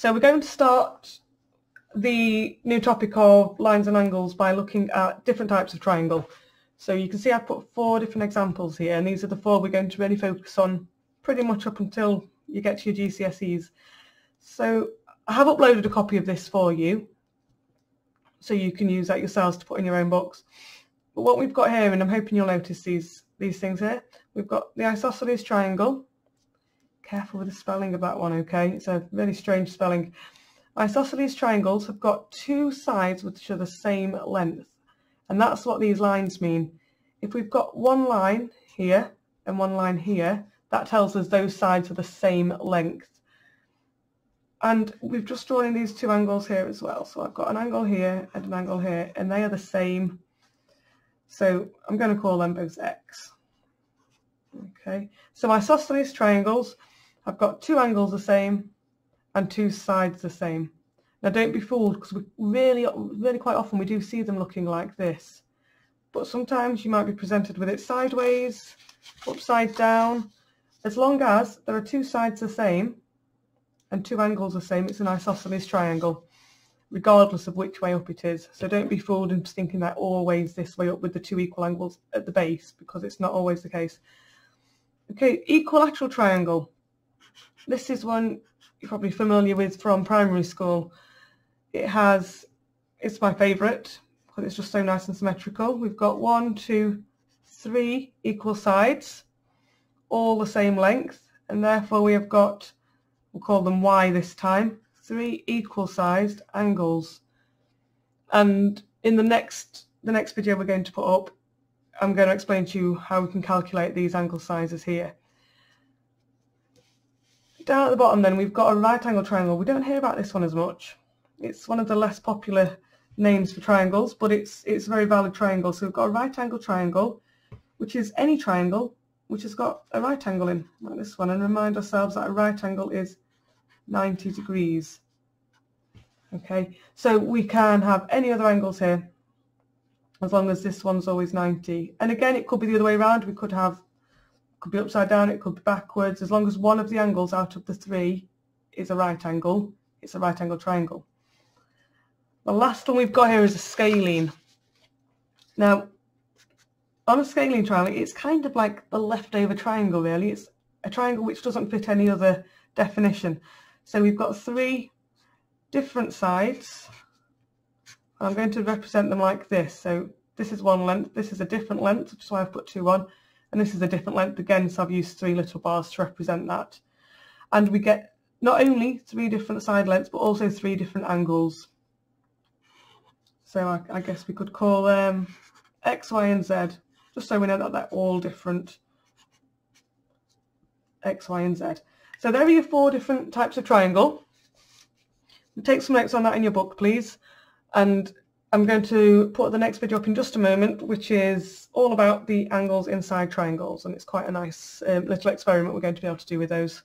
So we're going to start the new topic of lines and angles by looking at different types of triangle. So you can see I've put four different examples here and these are the four we're going to really focus on pretty much up until you get to your GCSEs. So I have uploaded a copy of this for you so you can use that yourselves to put in your own books. But what we've got here, and I'm hoping you'll notice these, these things here, we've got the isosceles triangle. Careful with the spelling of that one, okay? It's a really strange spelling. Isosceles triangles have got two sides which are the same length. And that's what these lines mean. If we've got one line here and one line here, that tells us those sides are the same length. And we've just drawn in these two angles here as well. So I've got an angle here and an angle here, and they are the same. So I'm going to call them both x. Okay, so isosceles triangles have got two angles the same and two sides the same. Now don't be fooled because we really, really quite often we do see them looking like this. But sometimes you might be presented with it sideways, upside down. As long as there are two sides the same and two angles the same, it's an isosceles triangle, regardless of which way up it is. So don't be fooled into thinking that always this way up with the two equal angles at the base, because it's not always the case. Okay, equilateral triangle. This is one you're probably familiar with from primary school. It has, it's my favourite because it's just so nice and symmetrical. We've got one, two, three equal sides, all the same length, and therefore we have got, we'll call them y this time, three equal sized angles. And in the next, the next video we're going to put up, I'm going to explain to you how we can calculate these angle sizes here. Down at the bottom then we've got a right angle triangle. We don't hear about this one as much. It's one of the less popular names for triangles, but it's it's a very valid triangle. So we've got a right angle triangle, which is any triangle which has got a right angle in, like this one. And remind ourselves that a right angle is 90 degrees. Okay, so we can have any other angles here as long as this one's always 90. And again, it could be the other way around. We could have, could be upside down, it could be backwards. As long as one of the angles out of the three is a right angle, it's a right angle triangle. The last one we've got here is a scalene. Now, on a scalene triangle, it's kind of like the leftover triangle, really. It's a triangle which doesn't fit any other definition. So we've got three different sides. I'm going to represent them like this. So this is one length, this is a different length, which is why I've put two on, and this is a different length again, so I've used three little bars to represent that. And we get not only three different side lengths, but also three different angles. So I, I guess we could call them X, Y, and Z, just so we know that they're all different X, Y, and Z. So there are your four different types of triangle. Take some notes on that in your book, please. And I'm going to put the next video up in just a moment, which is all about the angles inside triangles. And it's quite a nice um, little experiment we're going to be able to do with those.